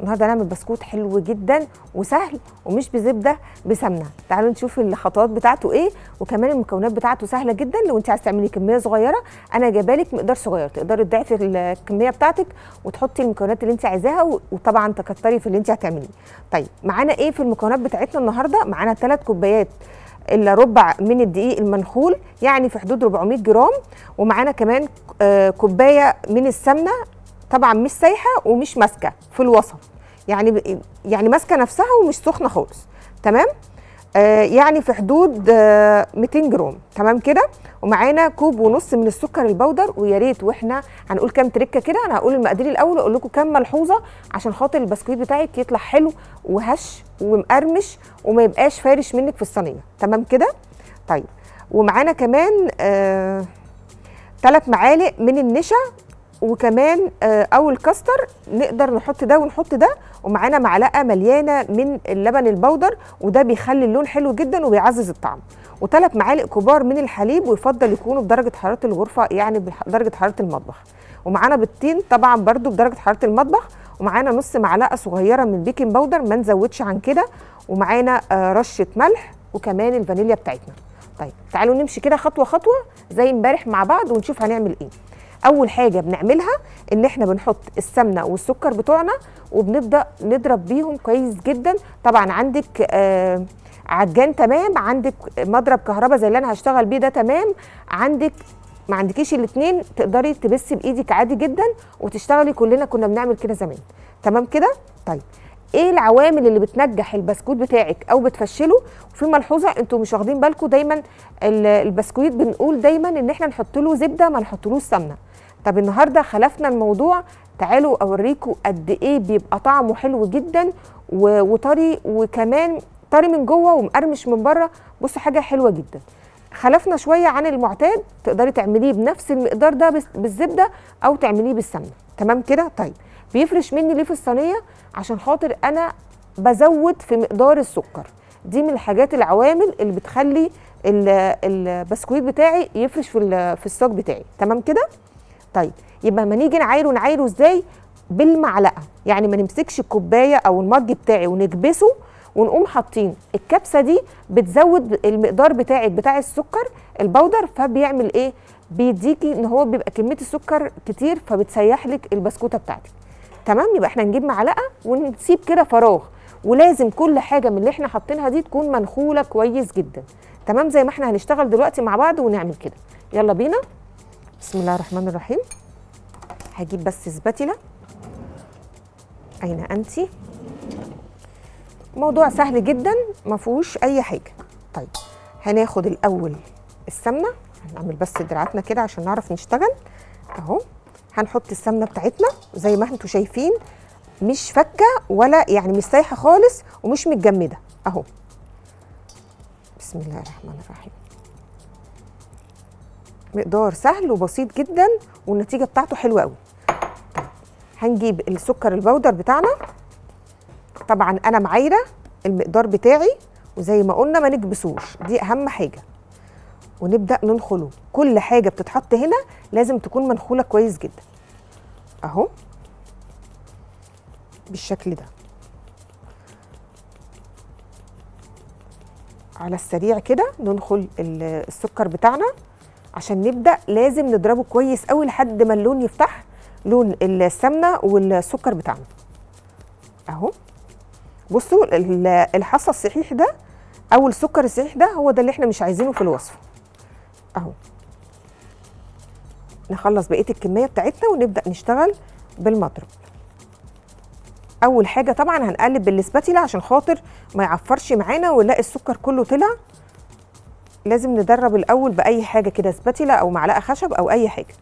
النهارده هنعمل بسكوت حلو جدا وسهل ومش بزبدة بسمنة. تعالوا نشوف الخطوات بتاعته إيه وكمان المكونات بتاعته سهلة جدا. لو أنت عايزه تعملي كمية صغيرة أنا جايبة لك مقدار صغير. تقدري تضعفي الكمية بتاعتك وتحطي المكونات اللي أنت عايزاها وطبعا تكتري في اللي أنت هتعمليه. طيب معانا إيه في المكونات بتاعتنا النهارده؟ معانا ثلاث كوبايات إلا ربع من الدقيق المنخول يعني في حدود 400 جرام. ومعانا كمان آه، كوباية من السمنة طبعا مش سايحة ومش ماسكة في الوسط. يعني يعني ماسكة نفسها ومش سخنة خالص. تمام؟ آه يعني في حدود آه 200 جرام. تمام كده؟ ومعانا كوب ونص من السكر البودر ويا ريت وإحنا هنقول كام تركه كده. أنا هقول المقادير الأول وأقول لكم كام ملحوظة عشان خاطر البسكويت بتاعك يطلع حلو وهش ومقرمش وما يبقاش فارش منك في الصينية. تمام كده؟ طيب. ومعانا كمان آه ثلاث معالق من النشا وكمان آه، أو الكاستر نقدر نحط ده ونحط ده ومعانا معلقة مليانة من اللبن البودر وده بيخلي اللون حلو جدا وبيعزز الطعم. وثلاث معالق كبار من الحليب ويفضل يكونوا بدرجة حرارة الغرفة يعني بدرجه حرارة المطبخ. ومعانا بيضتين طبعا برضو بدرجة حرارة المطبخ ومعانا نص معلقة صغيرة من baking powder ما نزودش عن كده. ومعانا آه، رشة ملح وكمان الفانيليا بتاعتنا. طيب تعالوا نمشي كده خطوة خطوة زي امبارح مع بعض ونشوف هنعمل إيه. أول حاجة بنعملها إن إحنا بنحط السمنة والسكر بتوعنا وبنبدأ نضرب بيهم كويس جدا. طبعا عندك آه عجان تمام عندك مضرب كهرباء زي اللي أنا هشتغل بيه ده تمام. عندك ما عندكيش الاثنين تقدري تبسي بإيدك عادي جدا وتشتغلي. كلنا كنا بنعمل كده زمان. تمام كده؟ طيب إيه العوامل اللي بتنجح البسكوت بتاعك أو بتفشله؟ وفي ملحوظة أنتوا مش واخدين بالكم دايما ال- البسكويت بنقول دايما إن إحنا نحط له زبدة ما نحطلوش سمنة. طب النهارده خلفنا الموضوع تعالوا اوريكم قد إيه بيبقى طعمه حلو جدا وطري وكمان طري من جوه ومقرمش من بره. بصوا حاجة حلوة جدا. خلفنا شوية عن المعتاد تقدري تعمليه بنفس المقدار ده بالزبدة أو تعمليه بالسمنة. تمام كده؟ طيب بيفرش مني ليه في الصينية؟ عشان خاطر أنا بزود في مقدار السكر. دي من الحاجات العوامل اللي بتخلي ال- البسكويت بتاعي يفرش في في الصاج بتاعي. تمام كده؟ طيب يبقى لما نيجي نعايره نعايره إزاي؟ بالمعلقة. يعني ما نمسكش الكوباية أو المج بتاعي ونكبسه ونقوم حاطين الكبسة دي بتزود المقدار بتاعك بتاع السكر البودر فبيعمل إيه؟ بيديكي إن هو بيبقى كمية السكر كتير فبتسيح لك البسكوتة بتاعتك. تمام؟ يبقى إحنا نجيب معلقة ونسيب كده فراغ. ولازم كل حاجة من اللي إحنا حاطينها دي تكون منخولة كويس جدا. تمام؟ زي ما إحنا هنشتغل دلوقتي مع بعض ونعمل كده. يلا بينا. بسم الله الرحمن الرحيم. هجيب بس سباتيلا. أين انت؟ موضوع سهل جدا ما فيهوش أي حاجة. طيب هناخد الأول السمنة. هنعمل بس دراعاتنا كده عشان نعرف نشتغل. أهو هنحط السمنة بتاعتنا. زي ما أنتم شايفين مش فكة ولا يعني مش سايحة خالص ومش متجمدة. أهو. بسم الله الرحمن الرحيم. مقدار سهل وبسيط جدا والنتيجة بتاعته حلوة قوي طيب هنجيب السكر البودر بتاعنا. طبعا أنا معايرة المقدار بتاعي وزي ما قلنا ما نكبسوش دي أهم حاجة. ونبدأ ننخله. كل حاجة بتتحط هنا لازم تكون منخولة كويس جدا. أهو. بالشكل ده. على السريع كده ننخل ال- السكر بتاعنا. عشان نبدأ لازم نضربه كويس قوي لحد ما اللون يفتح لون السمنة والسكر بتاعنا. أهو. بصوا ال- الحصى الصحيح ده أو السكر الصحيح ده هو ده اللي إحنا مش عايزينه في الوصفه أهو. نخلص بقية الكمية بتاعتنا ونبدأ نشتغل بالمضرب أول حاجة طبعا هنقلب بالسباتيلا عشان خاطر ما يعفرش معانا ونلاقي السكر كله طلع. لازم ندرب الأول بأي حاجة كده سباتيلا أو معلقة خشب أو أي حاجة.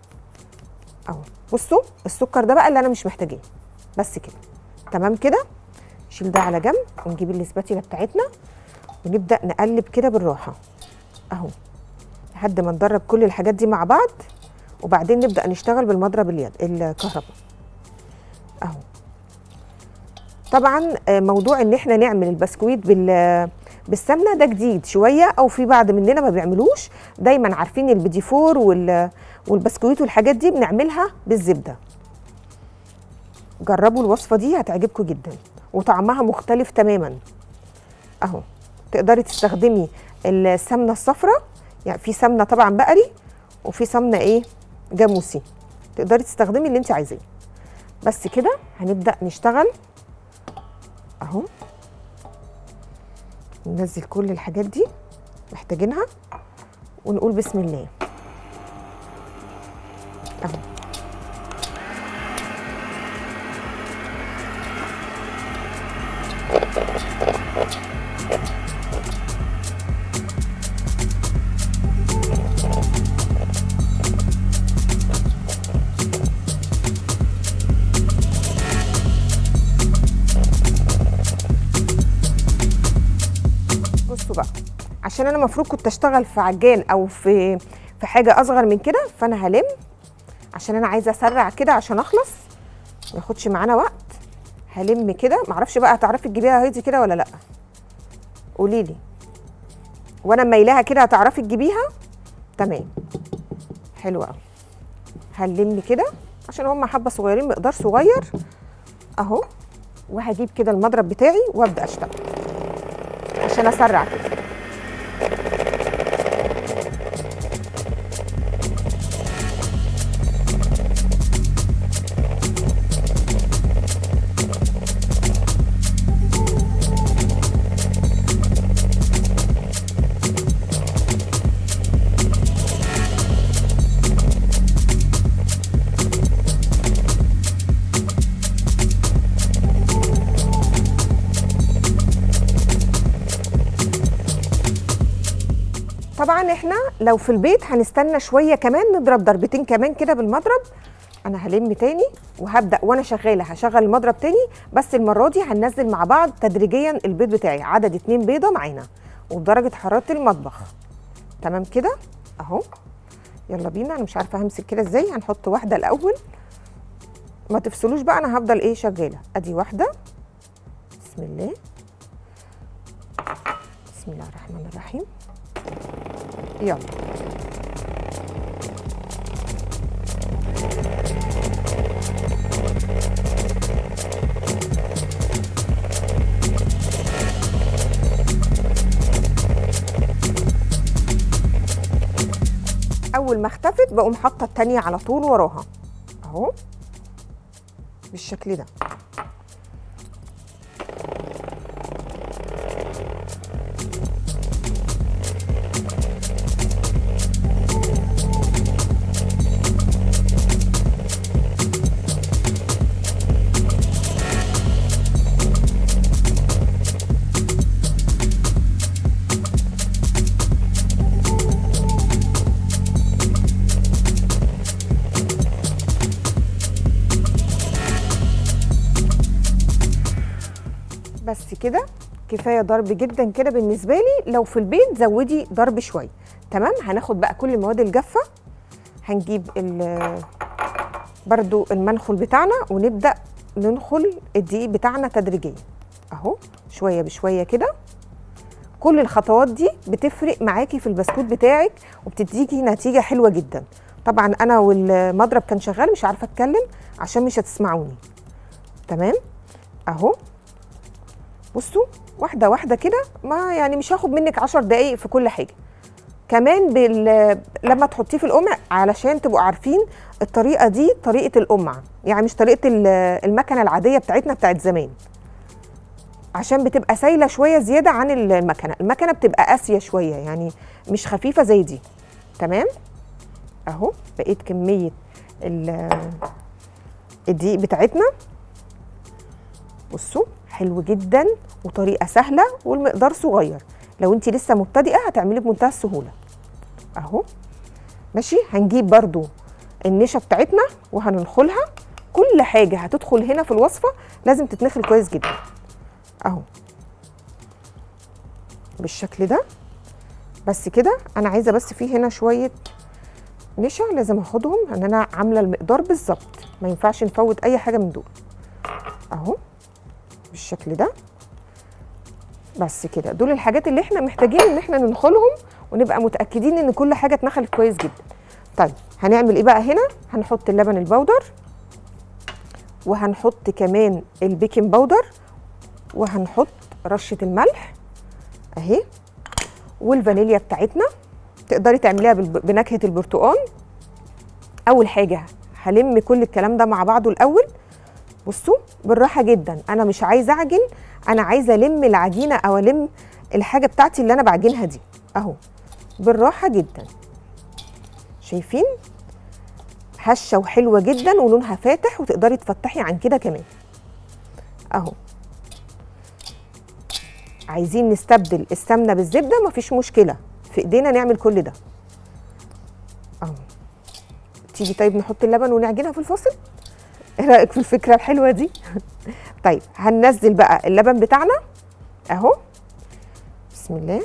أهو. بصوا السكر ده بقى اللي أنا مش محتاجاه. بس كده. تمام كده؟ نشيل ده على جنب ونجيب السباتيلا بتاعتنا ونبدأ نقلب كده بالراحة. أهو. لحد ما ندرب كل الحاجات دي مع بعض. وبعدين نبدأ نشتغل بالمضرب اليد الكهرباء. أهو. طبعا آه، موضوع إن إحنا نعمل البسكويت بال بالسمنة ده جديد شوية أو في بعض مننا ما بيعملوش. دايما عارفين البيديفور وال والبسكويت والحاجات دي بنعملها بالزبدة. جربوا الوصفة دي هتعجبكم جدا. وطعمها مختلف تماما. أهو تقدري تستخدمي السمنة الصفراء يعني في سمنة طبعا بقري وفي سمنة إيه؟ جاموسي. تقدري تستخدمي اللي انت عايزاه. بس كده هنبدأ نشتغل. أهو. ننزل كل الحاجات دي محتاجينها ونقول بسم الله. بصوا بقى. عشان أنا المفروض كنت أشتغل في عجان أو في في حاجة أصغر من كده فأنا هلم عشان أنا عايزة أسرع كده عشان أخلص. ما ياخدش معانا وقت. هلم كده. معرفش بقى هتعرفي تجيبيها هيدي كده ولا لأ. قولي لي. وأنا مايلاها كده هتعرفي تجيبيها؟ تمام. حلو قوي هنلم كده عشان هم حبة صغيرين مقدار صغير. أهو. وهجيب كده المضرب بتاعي وأبدأ أشتغل. عشان اسرع طبعا إحنا لو في البيت هنستنى شوية كمان نضرب ضربتين كمان كده بالمضرب. أنا هلم تاني وهبدأ وأنا شغالة هشغل المضرب تاني. بس المرة دي هننزل مع بعض تدريجيا البيض بتاعي عدد اتنين بيضة معانا وبدرجه حرارة المطبخ. تمام كده؟ أهو. يلا بينا. أنا مش عارفة همسك كده إزاي هنحط واحدة الأول. ما تفصلوش بقى أنا هفضل إيه شغالة. أدي واحدة. بسم الله. بسم الله الرحمن الرحيم. يلا. أول ما اختفت بقوم حاطة التانية على طول وراها. أهو. بالشكل ده. بس كده. كفاية ضرب جدا كده بالنسبة لي. لو في البيت زودي ضرب شوية. تمام؟ هناخد بقى كل المواد الجافة. هنجيب برضو المنخل بتاعنا ونبدأ ننخل الدقيق بتاعنا تدريجيا. أهو شوية بشوية كده. كل الخطوات دي بتفرق معاكي في البسكوت بتاعك وبتديكي نتيجة حلوة جدا. طبعا أنا والمضرب كان شغال مش عارفة أتكلم عشان مش هتسمعوني. تمام؟ أهو. بصوا واحدة واحدة كده ما يعني مش هاخد منك عشر دقايق في كل حاجة. كمان بال... لما تحطيه في القمع علشان تبقوا عارفين الطريقة دي طريقة القمع يعني مش طريقة ال- المكنة العادية بتاعتنا بتاعت زمان. عشان بتبقى سايلة شوية زيادة عن المكنة المكنة بتبقى قاسية شوية يعني مش خفيفة زي دي. تمام؟ أهو بقيت كمية ال- الدقيق بتاعتنا. بصوا حلو جدا وطريقة سهلة والمقدار صغير. لو انت لسه مبتدئة هتعملي بمنتهى السهولة. أهو. ماشي؟ هنجيب برضو النشا بتاعتنا وهننخلها. كل حاجة هتدخل هنا في الوصفة لازم تتنخل كويس جدا. أهو. بالشكل ده. بس كده أنا عايزة بس فيه هنا شوية نشا لازم أخدهم ان أنا عاملة المقدار بالظبط. ما ينفعش نفوت أي حاجة من دول. أهو. بالشكل ده. بس كده. دول الحاجات اللي إحنا محتاجين ان إحنا ننخلهم ونبقى متأكدين إن كل حاجة اتنخلت كويس جدا. طيب هنعمل إيه بقى هنا؟ هنحط اللبن البودر وهنحط كمان ال baking powder وهنحط رشة الملح أهي والفانيليا بتاعتنا. تقدري تعمليها بنكهة البرتقال. أول حاجة هلم كل الكلام ده مع بعضه الأول. بصوا بالراحة جدا. أنا مش عايزة أعجن أنا عايزة ألم العجينة أو ألم الحاجة بتاعتي اللي أنا بعجنها دي. أهو. بالراحة جدا. شايفين؟ هشة وحلوة جدا ولونها فاتح وتقدري تفتحي عن كده كمان. أهو. عايزين نستبدل السمنة بالزبدة؟ مفيش مشكلة. في إيدينا نعمل كل ده. أهو. تيجي طيب نحط اللبن ونعجنها في الفاصل؟ إيه رأيك في الفكرة الحلوة دي؟ طيب هننزل بقى اللبن بتاعنا. أهو. بسم الله.